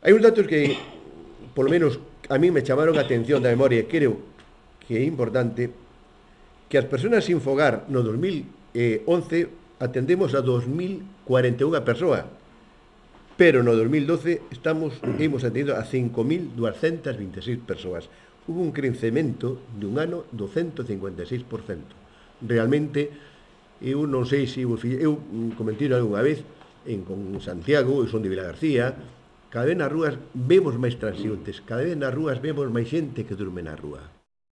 Hai uns datos que, polo menos, a mí me chamaron a atención da memoria creo que é importante que as persoas sin fogar no 2011 atendemos a 2.041 persoas pero no 2012 estamos mm. hemos atendido a 5.226 persoas. Hubo un crecemento de un ano do 156% realmente eu non sei se eu, eu comentei algunha vez en, con Santiago, eu son de Vila García Cada vez nas rúas vemos máis transiuntes, cada vez nas rúas vemos máis xente que durme na rúa.